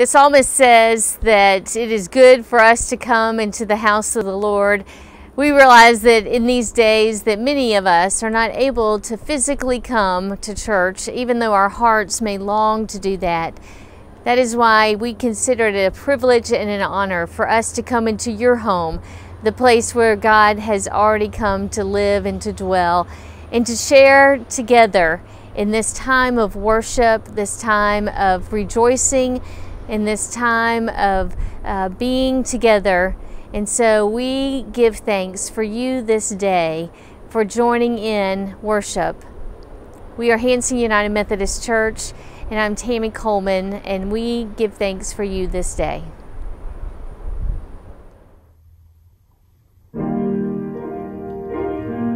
The psalmist says that it is good for us to come into the house of the Lord. We realize that in these days that many of us are not able to physically come to church, even though our hearts may long to do that. That is why we consider it a privilege and an honor for us to come into your home, the place where God has already come to live and to dwell, and to share together in this time of worship, this time of rejoicing in this time of uh, being together. And so we give thanks for you this day for joining in worship. We are Hanson United Methodist Church, and I'm Tammy Coleman, and we give thanks for you this day.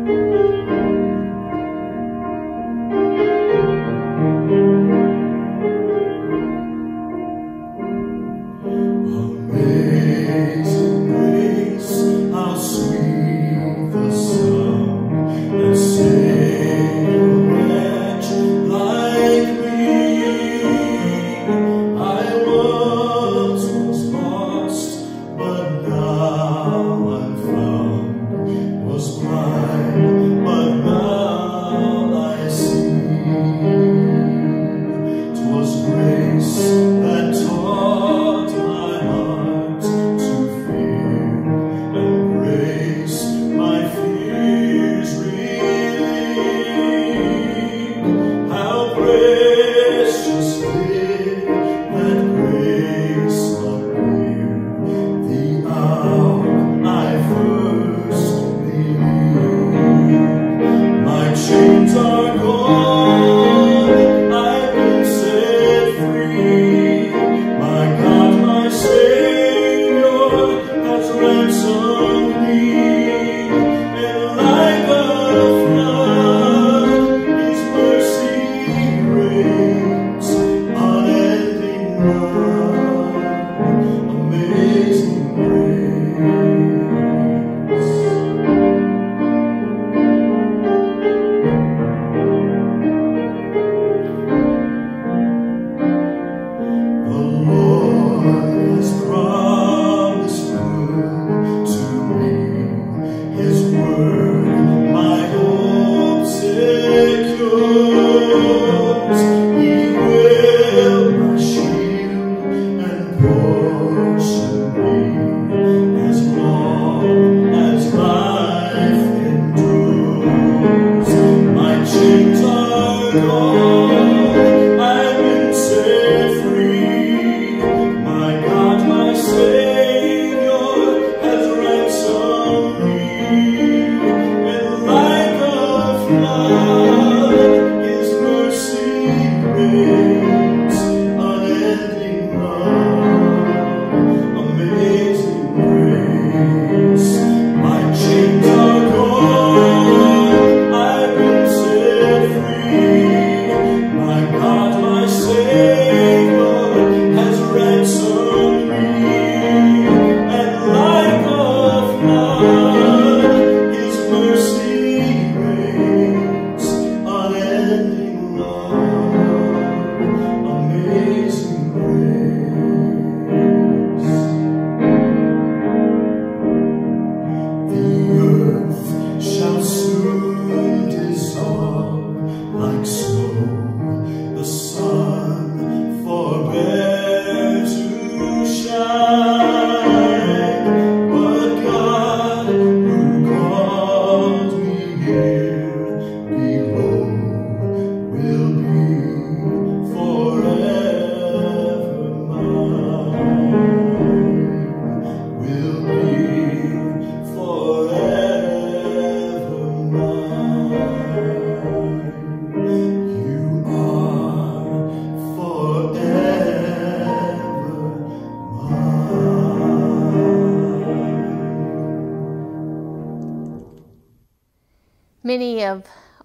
Many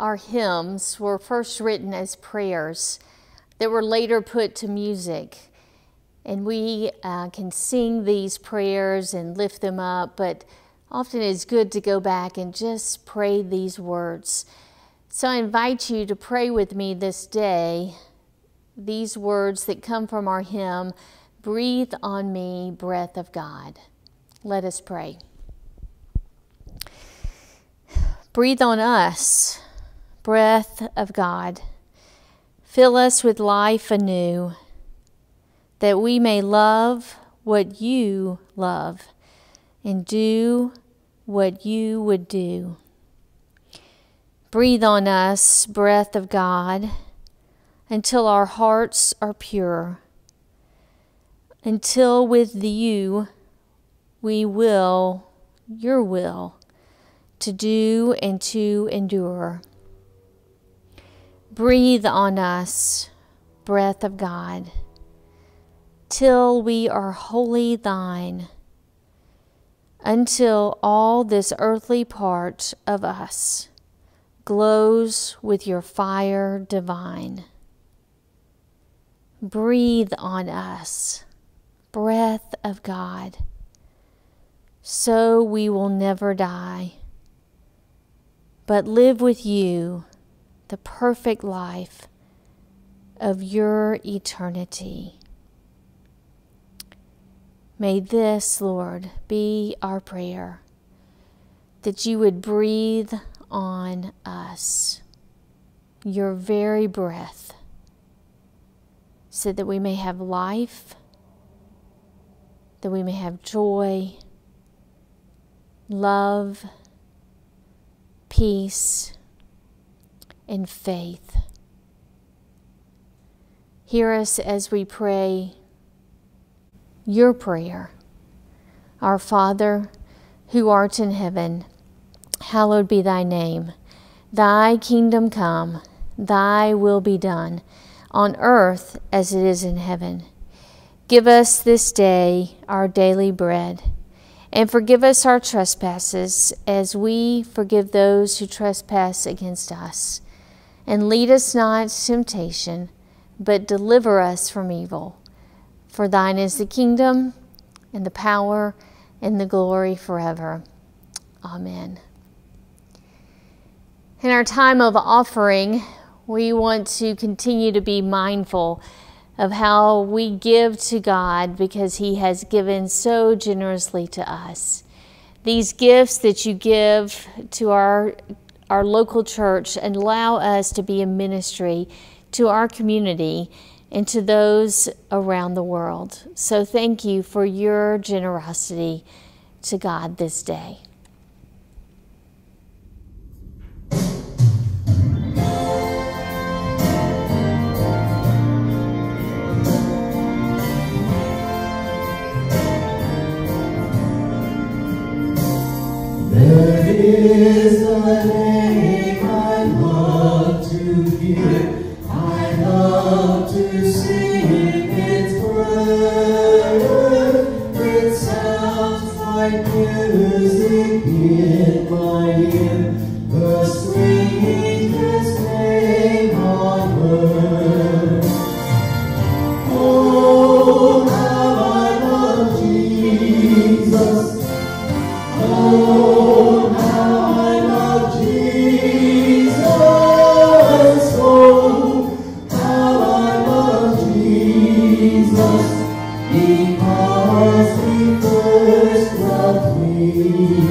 our hymns were first written as prayers that were later put to music. And we uh, can sing these prayers and lift them up, but often it's good to go back and just pray these words. So I invite you to pray with me this day these words that come from our hymn, Breathe on me, breath of God. Let us pray. Breathe on us, breath of God. Fill us with life anew, that we may love what you love and do what you would do. Breathe on us, breath of God, until our hearts are pure, until with you we will, your will, to do and to endure. Breathe on us, breath of God, till we are wholly thine, until all this earthly part of us glows with your fire divine. Breathe on us, breath of God, so we will never die, but live with you the perfect life of your eternity. May this, Lord, be our prayer that you would breathe on us your very breath so that we may have life, that we may have joy, love, peace, and faith. Hear us as we pray your prayer. Our Father, who art in heaven, hallowed be thy name. Thy kingdom come, thy will be done, on earth as it is in heaven. Give us this day our daily bread, and forgive us our trespasses as we forgive those who trespass against us. And lead us not into temptation, but deliver us from evil. For thine is the kingdom, and the power, and the glory forever. Amen. In our time of offering, we want to continue to be mindful of how we give to God because He has given so generously to us. These gifts that you give to our, our local church and allow us to be a ministry to our community and to those around the world. So thank you for your generosity to God this day. Loved me.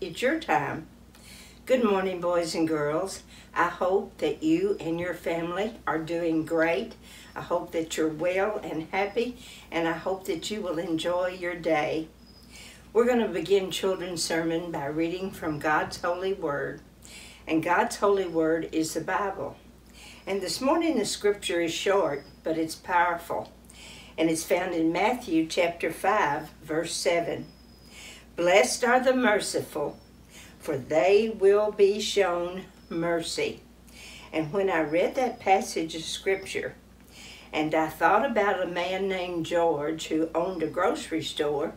It's your time. Good morning, boys and girls. I hope that you and your family are doing great. I hope that you're well and happy, and I hope that you will enjoy your day. We're going to begin children's sermon by reading from God's holy word. And God's holy word is the Bible. And this morning the scripture is short, but it's powerful. And it's found in Matthew chapter 5, verse 7. Blessed are the merciful, for they will be shown mercy. And when I read that passage of scripture, and I thought about a man named George who owned a grocery store,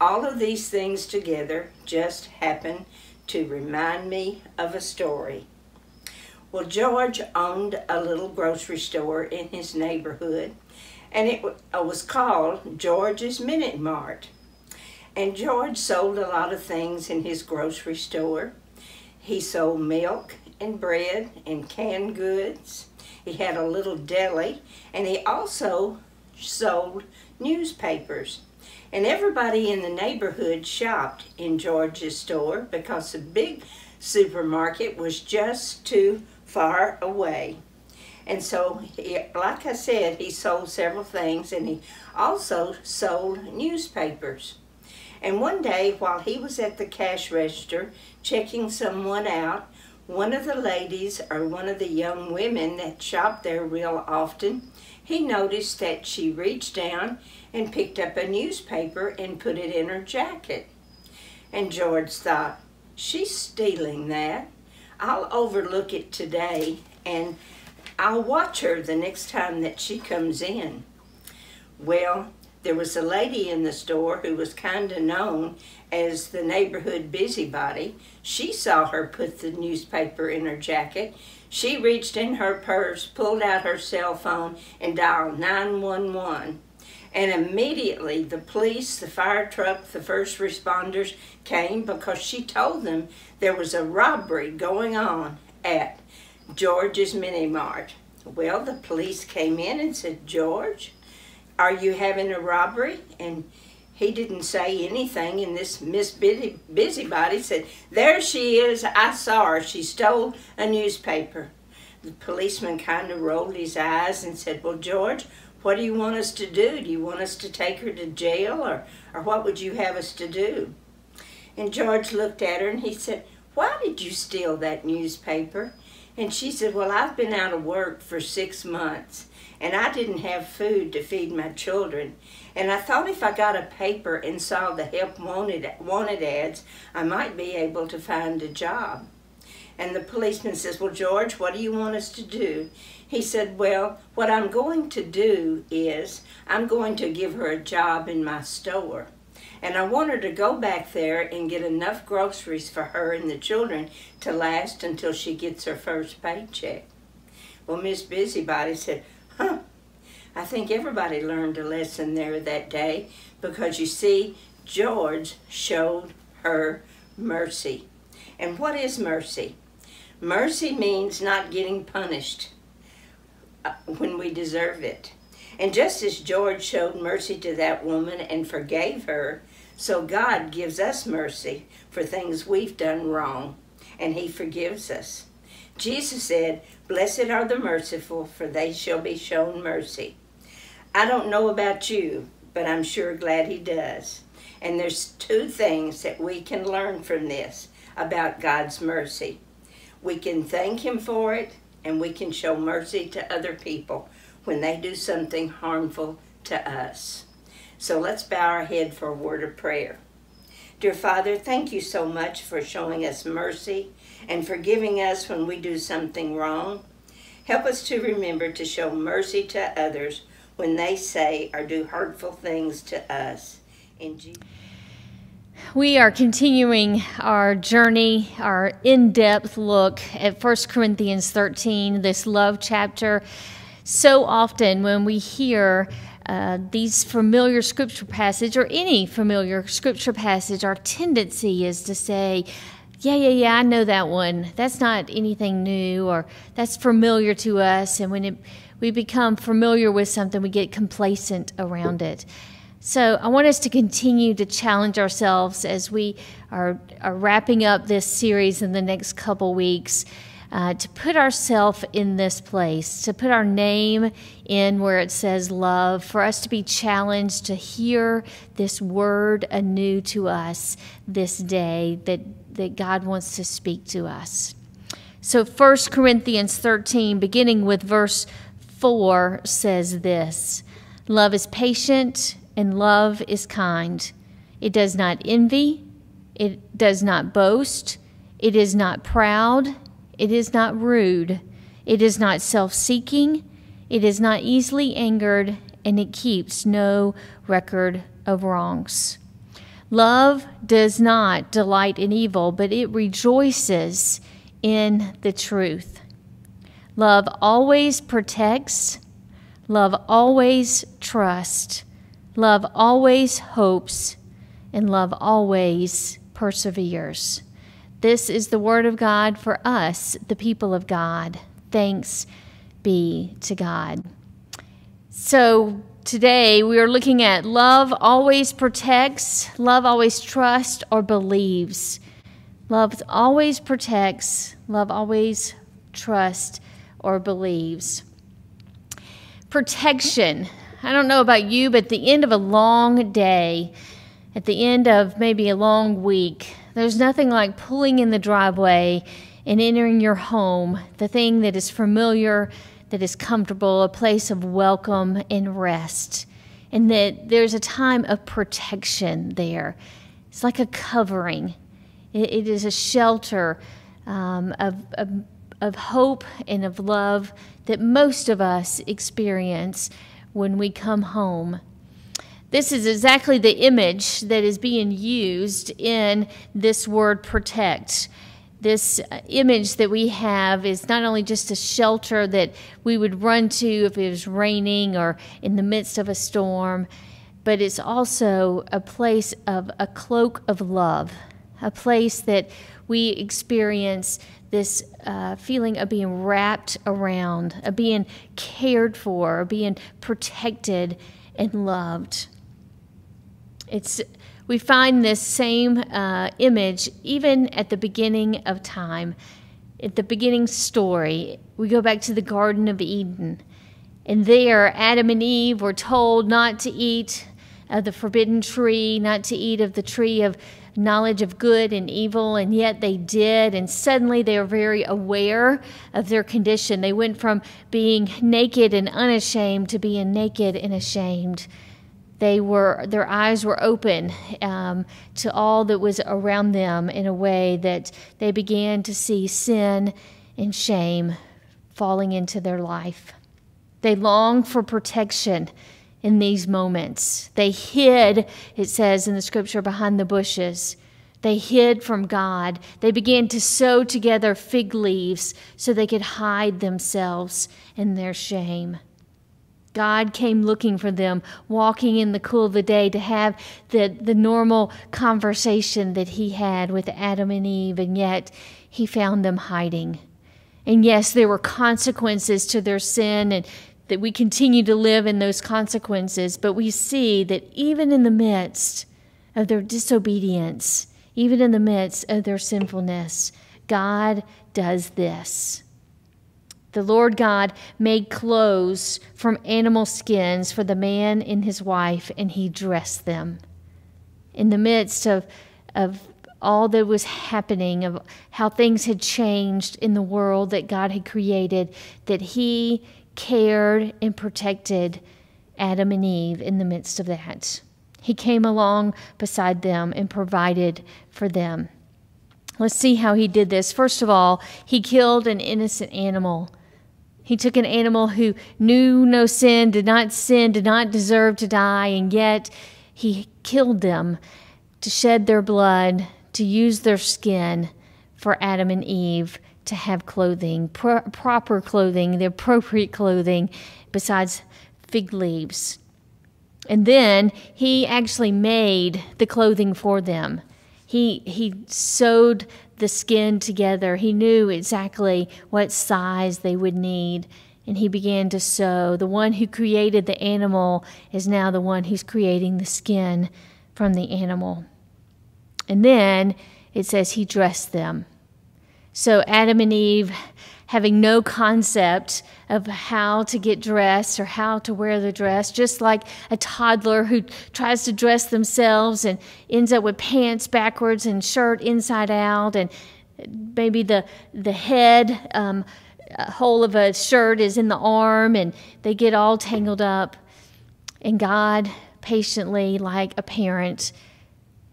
all of these things together just happened to remind me of a story. Well, George owned a little grocery store in his neighborhood, and it uh, was called George's Minute Mart. And George sold a lot of things in his grocery store. He sold milk and bread and canned goods. He had a little deli, and he also sold newspapers. And everybody in the neighborhood shopped in George's store because the big supermarket was just too far away. And so, he, like I said, he sold several things and he also sold newspapers. And one day, while he was at the cash register checking someone out, one of the ladies or one of the young women that shop there real often, he noticed that she reached down and picked up a newspaper and put it in her jacket. And George thought, she's stealing that. I'll overlook it today and I'll watch her the next time that she comes in. Well, there was a lady in the store who was kind of known as the neighborhood busybody. She saw her put the newspaper in her jacket. She reached in her purse, pulled out her cell phone, and dialed 911. And immediately the police, the fire truck, the first responders came because she told them there was a robbery going on at George's Mini Mart. Well, the police came in and said, George, are you having a robbery? And he didn't say anything, and this Miss Busy, Busybody said, There she is, I saw her. She stole a newspaper. The policeman kind of rolled his eyes and said, Well, George, what do you want us to do? Do you want us to take her to jail, or, or what would you have us to do? And George looked at her and he said, Why did you steal that newspaper? And she said, Well, I've been out of work for six months and I didn't have food to feed my children. And I thought if I got a paper and saw the help wanted, wanted ads, I might be able to find a job. And the policeman says, Well, George, what do you want us to do? He said, Well, what I'm going to do is I'm going to give her a job in my store. And I want her to go back there and get enough groceries for her and the children to last until she gets her first paycheck. Well, Miss Busybody said, Huh, I think everybody learned a lesson there that day because you see, George showed her mercy. And what is mercy? Mercy means not getting punished uh, when we deserve it. And just as George showed mercy to that woman and forgave her, so God gives us mercy for things we've done wrong, and He forgives us. Jesus said, Blessed are the merciful, for they shall be shown mercy. I don't know about you, but I'm sure glad He does. And there's two things that we can learn from this about God's mercy. We can thank Him for it, and we can show mercy to other people when they do something harmful to us. So let's bow our head for a word of prayer. Dear Father, thank you so much for showing us mercy and forgiving us when we do something wrong. Help us to remember to show mercy to others when they say or do hurtful things to us. In Jesus' We are continuing our journey, our in depth look at 1 Corinthians 13, this love chapter. So often, when we hear uh, these familiar scripture passage or any familiar scripture passage, our tendency is to say, yeah, yeah, yeah, I know that one. That's not anything new or that's familiar to us. And when it, we become familiar with something, we get complacent around it. So I want us to continue to challenge ourselves as we are, are wrapping up this series in the next couple weeks. Uh, to put ourselves in this place, to put our name in where it says love, for us to be challenged to hear this word anew to us this day that, that God wants to speak to us. So 1 Corinthians 13, beginning with verse 4, says this Love is patient and love is kind. It does not envy, it does not boast, it is not proud, it is not rude, it is not self seeking, it is not easily angered, and it keeps no record of wrongs. Love does not delight in evil, but it rejoices in the truth. Love always protects, love always trusts, love always hopes, and love always perseveres. This is the word of God for us, the people of God. Thanks be to God. So, today we are looking at love always protects, love always trusts or believes. Love always protects, love always trusts or believes. Protection. I don't know about you, but the end of a long day, at the end of maybe a long week, there's nothing like pulling in the driveway and entering your home, the thing that is familiar, that is comfortable, a place of welcome and rest, and that there's a time of protection there. It's like a covering, it, it is a shelter um, of, of, of hope and of love that most of us experience when we come home. This is exactly the image that is being used in this word protect. This uh, image that we have is not only just a shelter that we would run to if it was raining or in the midst of a storm, but it's also a place of a cloak of love, a place that we experience this uh, feeling of being wrapped around, of being cared for, of being protected and loved. It's we find this same uh, image even at the beginning of time, at the beginning story. We go back to the Garden of Eden, and there Adam and Eve were told not to eat of the forbidden tree, not to eat of the tree of knowledge of good and evil, and yet they did. And suddenly they are very aware of their condition. They went from being naked and unashamed to being naked and ashamed. They were their eyes were open um, to all that was around them in a way that they began to see sin and shame falling into their life. They longed for protection in these moments. They hid, it says in the scripture, behind the bushes. They hid from God. They began to sew together fig leaves so they could hide themselves in their shame. God came looking for them, walking in the cool of the day to have the, the normal conversation that he had with Adam and Eve, and yet he found them hiding. And yes, there were consequences to their sin, and that we continue to live in those consequences, but we see that even in the midst of their disobedience, even in the midst of their sinfulness, God does this. The Lord God made clothes from animal skins for the man and his wife, and he dressed them. In the midst of, of all that was happening, of how things had changed in the world that God had created, that he cared and protected Adam and Eve in the midst of that. He came along beside them and provided for them. Let's see how he did this. First of all, he killed an innocent animal. He took an animal who knew no sin, did not sin, did not deserve to die, and yet he killed them to shed their blood, to use their skin for Adam and Eve to have clothing, pro- proper clothing, the appropriate clothing, besides fig leaves. And then he actually made the clothing for them. He, he sewed the skin together. He knew exactly what size they would need, and he began to sew. The one who created the animal is now the one who's creating the skin from the animal. And then it says he dressed them. So Adam and Eve, having no concept of how to get dressed or how to wear the dress, just like a toddler who tries to dress themselves and ends up with pants backwards and shirt inside out, and maybe the the head um, hole of a shirt is in the arm, and they get all tangled up. And God patiently, like a parent,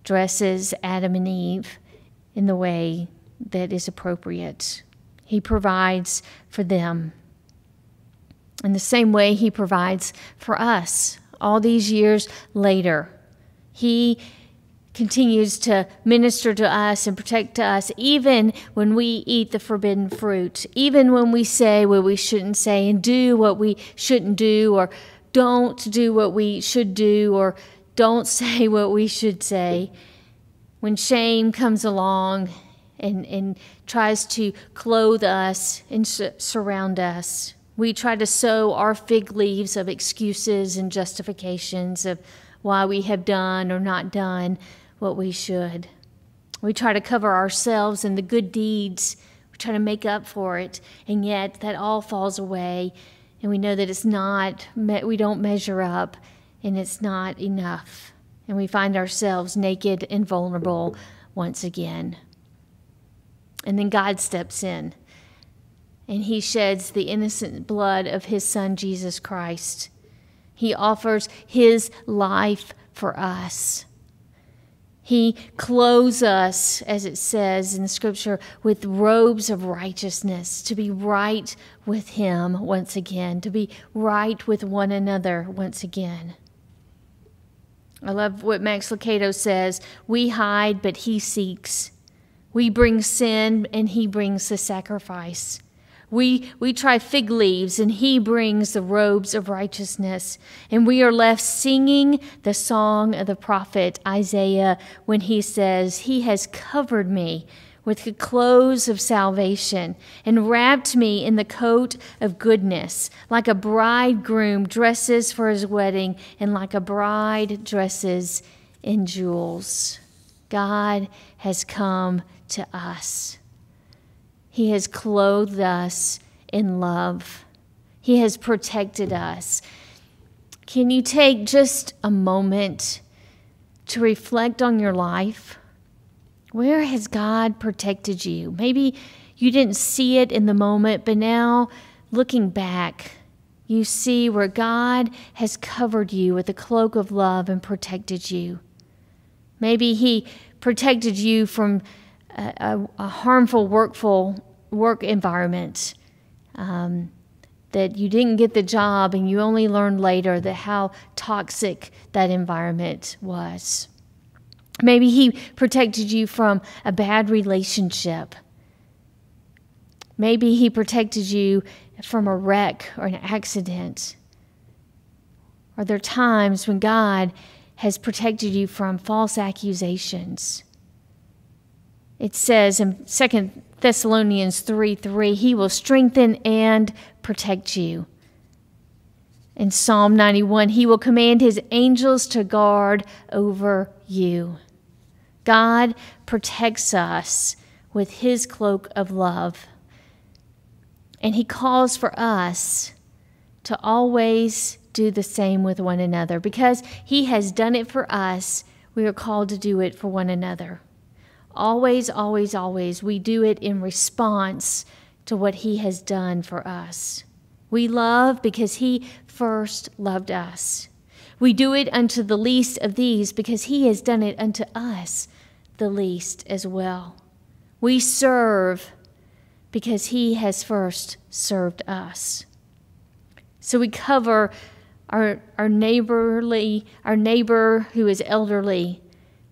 dresses Adam and Eve in the way that is appropriate. He provides for them. In the same way, He provides for us all these years later. He continues to minister to us and protect us even when we eat the forbidden fruit, even when we say what we shouldn't say and do what we shouldn't do, or don't do what we should do, or don't say what we should say. When shame comes along and, and tries to clothe us and surround us. We try to sow our fig leaves of excuses and justifications of why we have done or not done what we should. We try to cover ourselves in the good deeds. We try to make up for it, and yet that all falls away, and we know that it's not, we don't measure up, and it's not enough. and we find ourselves naked and vulnerable once again. And then God steps in and he sheds the innocent blood of his son, Jesus Christ. He offers his life for us. He clothes us, as it says in the scripture, with robes of righteousness, to be right with Him once again, to be right with one another once again. I love what Max Lucado says We hide, but He seeks. We bring sin, and He brings the sacrifice. We, we try fig leaves, and he brings the robes of righteousness. And we are left singing the song of the prophet Isaiah when he says, He has covered me with the clothes of salvation and wrapped me in the coat of goodness, like a bridegroom dresses for his wedding, and like a bride dresses in jewels. God has come to us. He has clothed us in love. He has protected us. Can you take just a moment to reflect on your life? Where has God protected you? Maybe you didn't see it in the moment, but now looking back, you see where God has covered you with a cloak of love and protected you. Maybe He protected you from a, a, harmful workful work environment. Um, that you didn't get the job and you only learned later that how toxic that environment was. Maybe he protected you from a bad relationship. Maybe he protected you from a wreck or an accident. Are there times when God has protected you from false accusations? It says in 2 Thessalonians 3 3, He will strengthen and protect you. In Psalm 91, He will command His angels to guard over you. God protects us with His cloak of love. And He calls for us to always do the same with one another. Because He has done it for us, we are called to do it for one another. Always, always, always, we do it in response to what He has done for us. We love because He first loved us. We do it unto the least of these because He has done it unto us, the least as well. We serve because He has first served us. So we cover our, our neighborly, our neighbor who is elderly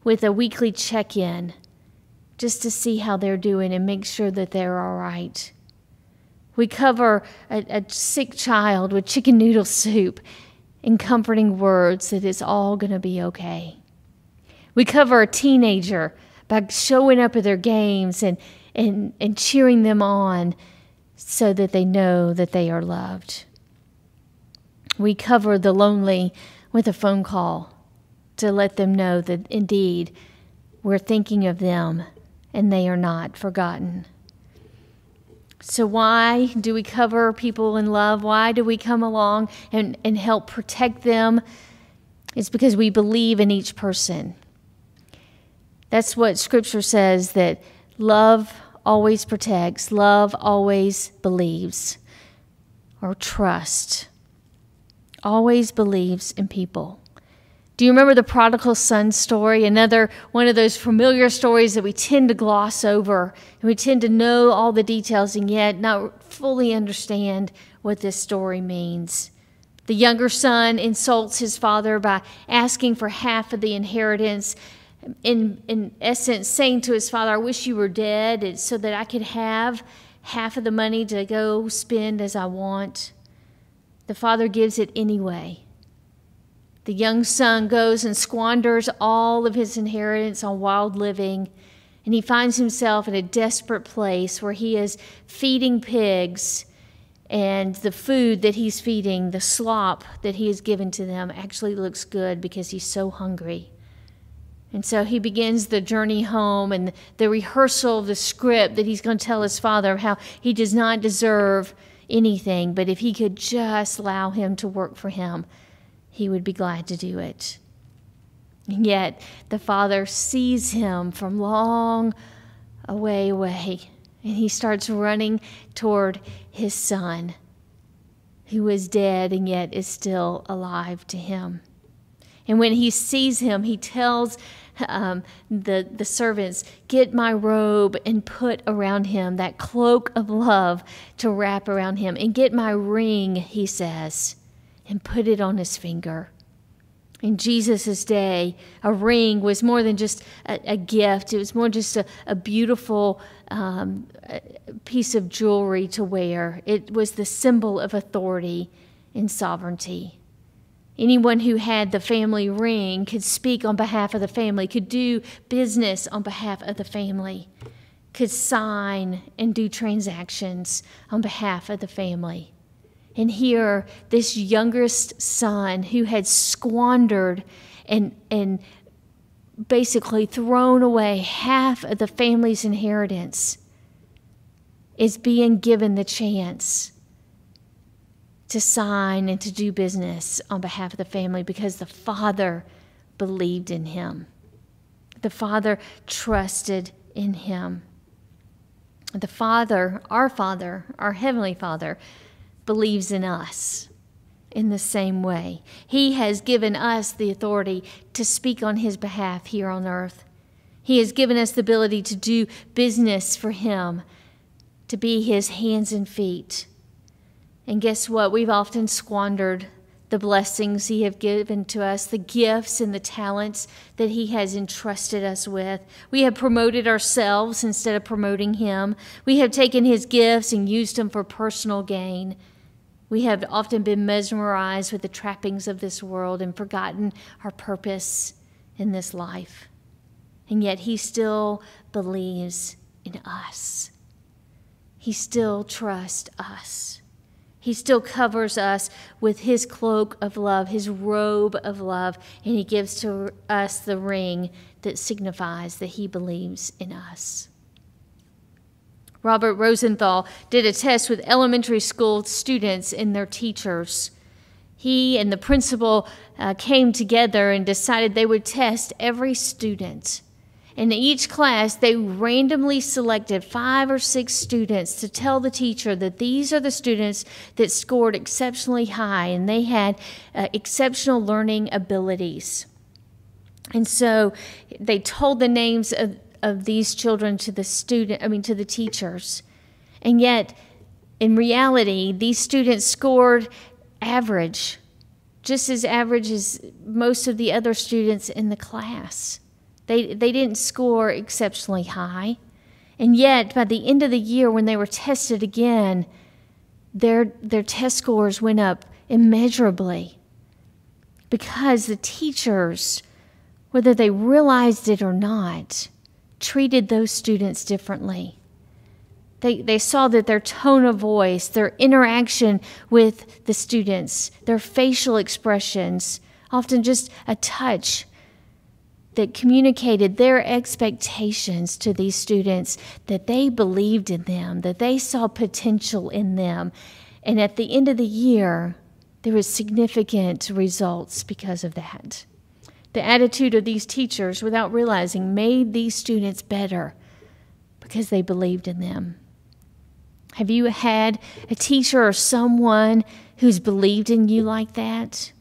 with a weekly check in just to see how they're doing and make sure that they're all right. We cover a, a sick child with chicken noodle soup and comforting words that it's all going to be okay. We cover a teenager by showing up at their games and, and, and cheering them on so that they know that they are loved. We cover the lonely with a phone call to let them know that indeed we're thinking of them and they are not forgotten. So, why do we cover people in love? Why do we come along and, and help protect them? It's because we believe in each person. That's what Scripture says that love always protects, love always believes, or trust, always believes in people. Do you remember the prodigal son story? Another one of those familiar stories that we tend to gloss over and we tend to know all the details and yet not fully understand what this story means. The younger son insults his father by asking for half of the inheritance. In, in essence, saying to his father, I wish you were dead so that I could have half of the money to go spend as I want. The father gives it anyway. The young son goes and squanders all of his inheritance on wild living, and he finds himself in a desperate place where he is feeding pigs, and the food that he's feeding, the slop that he has given to them, actually looks good because he's so hungry. And so he begins the journey home and the rehearsal of the script that he's going to tell his father how he does not deserve anything, but if he could just allow him to work for him, he would be glad to do it. And yet the father sees him from long away away, and he starts running toward his son, who is dead and yet is still alive to him. And when he sees him, he tells um, the, the servants, Get my robe and put around him that cloak of love to wrap around him. And get my ring, he says, and put it on his finger. In Jesus' day, a ring was more than just a, a gift, it was more just a, a beautiful um, piece of jewelry to wear. It was the symbol of authority and sovereignty. Anyone who had the family ring could speak on behalf of the family, could do business on behalf of the family, could sign and do transactions on behalf of the family. And here, this youngest son who had squandered and, and basically thrown away half of the family's inheritance is being given the chance to sign and to do business on behalf of the family because the father believed in him. The father trusted in him. The father, our father, our heavenly father, believes in us in the same way. He has given us the authority to speak on his behalf here on earth. He has given us the ability to do business for him, to be his hands and feet and guess what? We've often squandered the blessings He has given to us, the gifts and the talents that He has entrusted us with. We have promoted ourselves instead of promoting Him. We have taken His gifts and used them for personal gain. We have often been mesmerized with the trappings of this world and forgotten our purpose in this life. And yet He still believes in us, He still trusts us. He still covers us with his cloak of love, his robe of love, and he gives to us the ring that signifies that he believes in us. Robert Rosenthal did a test with elementary school students and their teachers. He and the principal uh, came together and decided they would test every student in each class, they randomly selected five or six students to tell the teacher that these are the students that scored exceptionally high and they had uh, exceptional learning abilities. And so they told the names of, of these children to the student, I mean, to the teachers. And yet, in reality, these students scored average, just as average as most of the other students in the class. They, they didn't score exceptionally high. And yet, by the end of the year, when they were tested again, their, their test scores went up immeasurably because the teachers, whether they realized it or not, treated those students differently. They, they saw that their tone of voice, their interaction with the students, their facial expressions, often just a touch, that communicated their expectations to these students that they believed in them, that they saw potential in them. And at the end of the year, there was significant results because of that. The attitude of these teachers, without realizing, made these students better because they believed in them. Have you had a teacher or someone who's believed in you like that?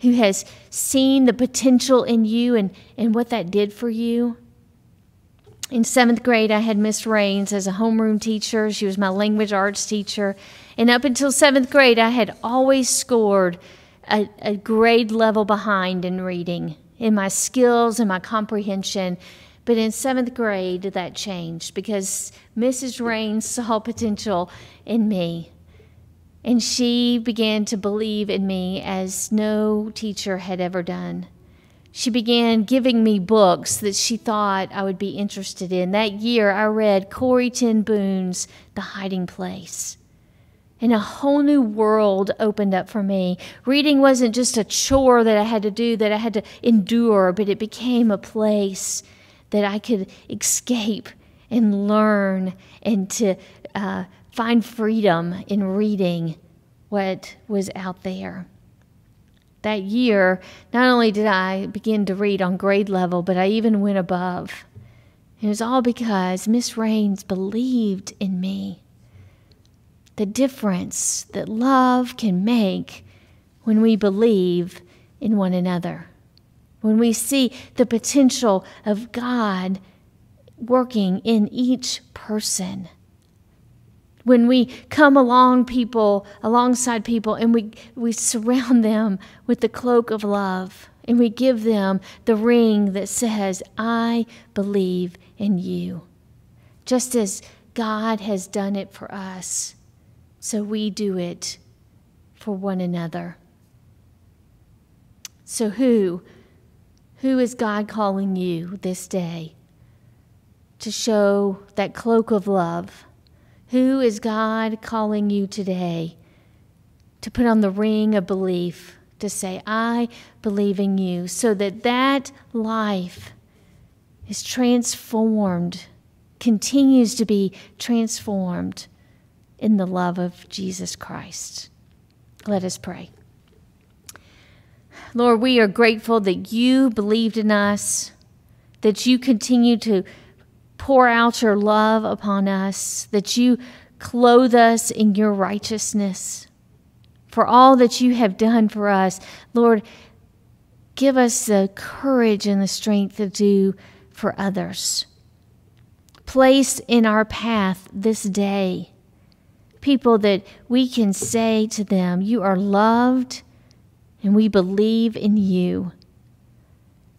who has seen the potential in you and, and what that did for you. In seventh grade, I had Miss Rains as a homeroom teacher. She was my language arts teacher. And up until seventh grade, I had always scored a, a grade level behind in reading, in my skills and my comprehension. But in seventh grade, that changed because Mrs. Rains saw potential in me. And she began to believe in me as no teacher had ever done. She began giving me books that she thought I would be interested in. That year, I read Corrie ten Boom's The Hiding Place. And a whole new world opened up for me. Reading wasn't just a chore that I had to do, that I had to endure, but it became a place that I could escape and learn and to uh, find freedom in reading what was out there. that year, not only did I begin to read on grade level, but I even went above. It was all because Miss Rains believed in me. The difference that love can make when we believe in one another, when we see the potential of God working in each person. When we come along people alongside people and we we surround them with the cloak of love and we give them the ring that says I believe in you. Just as God has done it for us so we do it for one another. So who who is God calling you this day to show that cloak of love? Who is God calling you today to put on the ring of belief, to say, I believe in you, so that that life is transformed, continues to be transformed in the love of Jesus Christ? Let us pray. Lord, we are grateful that you believed in us, that you continue to pour out your love upon us, that you clothe us in your righteousness. For all that you have done for us, Lord, give us the courage and the strength to do for others. Place in our path this day people that we can say to them, You are loved and we believe in you.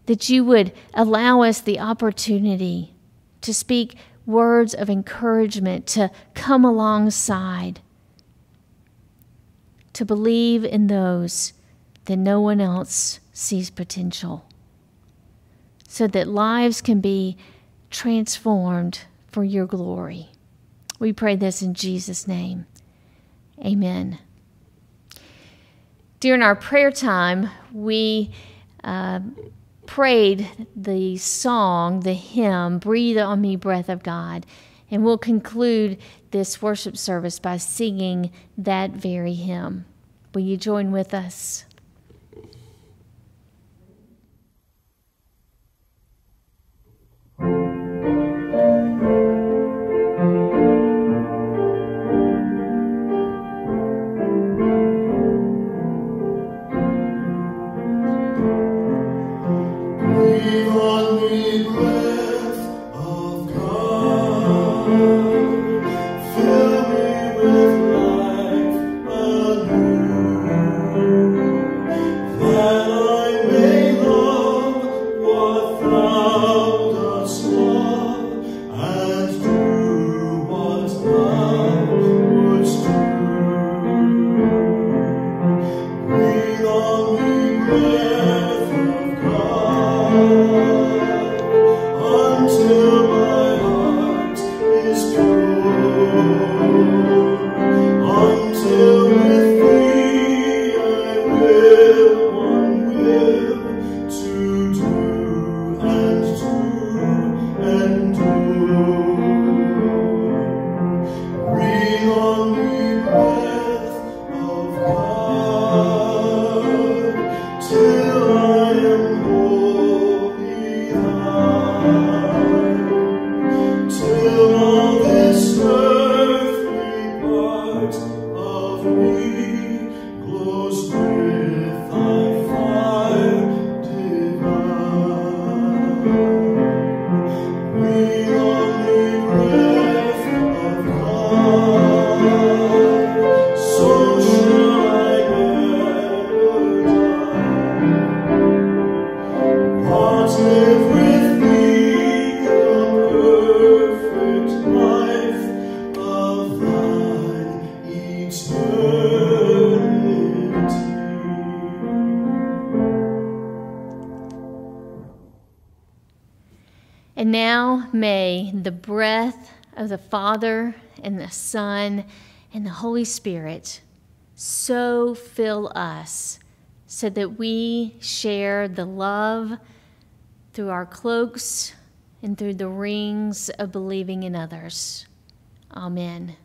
That you would allow us the opportunity to speak words of encouragement, to come alongside, to believe in those that no one else sees potential, so that lives can be transformed for your glory. We pray this in Jesus' name. Amen. During our prayer time, we uh, prayed the song, the hymn, Breathe on Me, Breath of God. And we'll conclude this worship service by singing that very hymn. Will you join with us? Father and the Son and the Holy Spirit so fill us so that we share the love through our cloaks and through the rings of believing in others. Amen.